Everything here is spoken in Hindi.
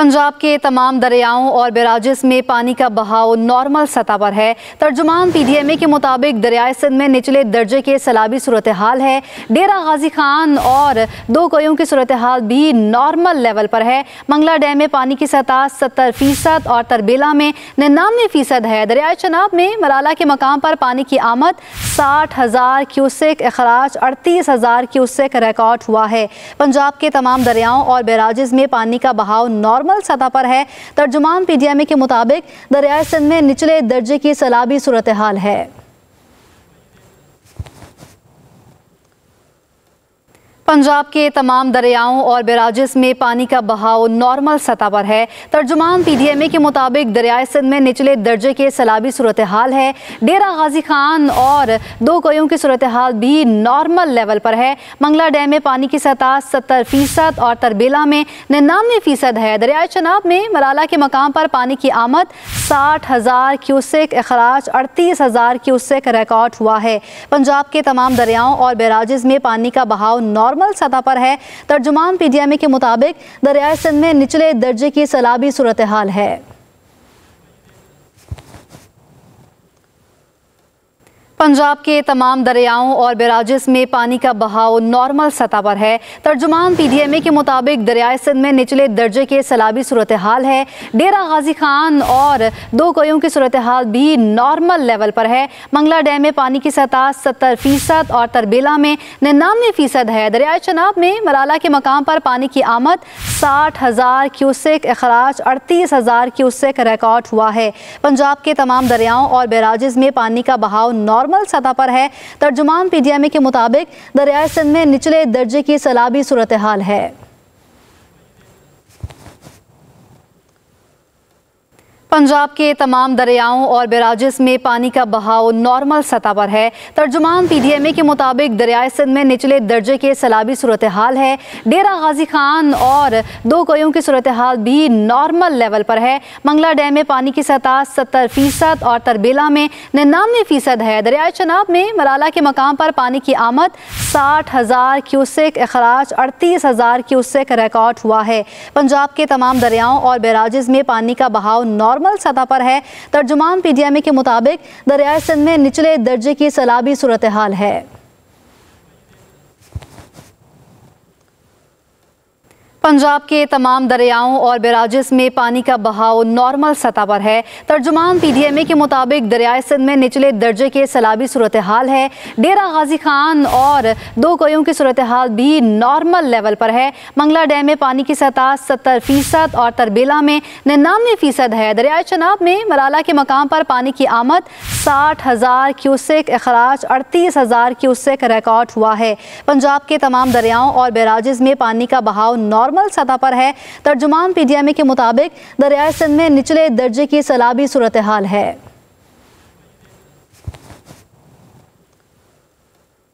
पंजाब के तमाम दरियाओं और बैराजिस में पानी का बहाव नॉर्मल सतह पर है। तर्जुमान पी डी एम ए के मुताबिक दरियाए सिंध में निचले दर्जे के सैलाबी सूरत हाल है। डेरा गाजी खान और दो कोयों की सूरत हाल भी नॉर्मल लेवल पर है। मंगला डैम में पानी की सतह सत्तर फ़ीसद और तरबेला में निन्यानवे फ़ीसद है। दरियाए चनाब में मराला के मकाम पर पानी की आमद साठ हज़ार क्यूसिक अखराज अड़तीस हज़ार क्यूसिक रिकॉर्ड हुआ है। पंजाब के तमाम दरियाओं और बैराजेज़ में पानी का बहाव नॉर्मल सतह पर है। तर्जुमान पी डी एम ए के मुताबिक, दरियाए सिंध में निचले दर्जे की सलाबी सूरत हाल है। पंजाब के तमाम दरियाओं और बैराजिस में पानी का बहाव नॉर्मल सतह पर है। तर्जुमान पी डी एम ए के मुताबिक दरियाए सिंध में निचले दर्जे के सैलाबी सूरत हाल है। डेरा गाजी खान और दो कोयों की सूरत हाल भी नॉर्मल लेवल पर है। मंगला डैम में पानी की सतह सत्तर फ़ीसद और तरबेला में निन्यानवे फ़ीसद है। दरियाए चनाब में मराला के मकाम पर पानी की आमद साठ हज़ार क्यूसिक अखराज अड़तीस हज़ार क्यूसिक रिकॉर्ड हुआ है। पंजाब के तमाम दरियाओं और बैराजिस में पानी का बहाव नॉर्मल नॉर्मल सतह पर है। तर्जुमान पीडीएमए के मुताबिक दरियाए सिंध में निचले दर्जे की सैलाबी सूरत हाल है। पंजाब के तमाम दरियाओं और बैराजिस में पानी का बहाव नॉर्मल सतह पर है। तर्जुमान पीडीएमए के मुताबिक दरियाए सिंध में निचले दर्जे के सैलाबी सूरत हाल है। डेरा गाजी खान और दो कोयों की सूरत हाल भी नॉर्मल लेवल पर है। मंगला डैम में पानी की सतह सत्तर फ़ीसद और तरबेला में निन्यानवे फ़ीसद है। दरियाए चनाब में मराला के मकाम पर पानी की आमद साठ हज़ार क्यूसिक अखराज अड़तीस हज़ार क्यूसिक रिकॉर्ड हुआ है। पंजाब के तमाम दरियाओं और बैराजिस में पानी का बहाव नॉर्मल नॉर्मल सतह पर है। तर्जुमान पीडीएमए के मुताबिक दरियाए सिंध में निचले दर्जे की सलाबी सूरत हाल है। पंजाब के तमाम दरियाओं और बैराजिस में पानी का बहाव नॉर्मल सतह पर है। तर्जुमान पीडीएमए के मुताबिक दरियाए सिंध में निचले दर्जे के सैलाबी सूरत हाल है। डेरा गाजी खान और दो कोयों की सूरत हाल भी नॉर्मल लेवल पर है। मंगला डैम में पानी की सतह सत्तर फ़ीसद और तरबेला में निन्यानवे फ़ीसद है। दरियाए चनाब में मराला के मकाम पर पानी की आमद साठ हज़ार क्यूसिक अखराज अड़तीस हज़ार क्यूसिक रिकॉर्ड हुआ है। पंजाब के तमाम दरियाओं और बैराजिस में पानी का बहाव नॉर्मल नॉर्मल सतह पर है। तर्जुमान पीडीएमए के मुताबिक दरियाए सिंध में निचले दर्जे की सलाबी सूरत हाल है। पंजाब के तमाम दरियाओं और बैराजिस में पानी का बहाव नॉर्मल सतह पर है। तर्जुमान पीडीएमए के मुताबिक दरियाए सिंध में निचले दर्जे के सैलाबी सूरत हाल है। डेरा गाजी खान और दो कोयों की सूरत हाल भी नॉर्मल लेवल पर है। मंगला डैम में पानी की सतह सत्तर फ़ीसद और तरबेला में निन्यानवे फ़ीसद है। दरियाए चनाब में मराला के मकाम पर पानी की आमद साठ हज़ार क्यूसिक अखराज अड़तीस हज़ार क्यूसिक रिकॉर्ड हुआ है। पंजाब के तमाम दरियाओं और बैराजिस में पानी का बहाव नॉर्मल नॉर्मल सतह पर है। तर्जुमान पी डी एम ए के मुताबिक दरियाए सिंध में निचले दर्जे की सलाबी सूरत हाल है।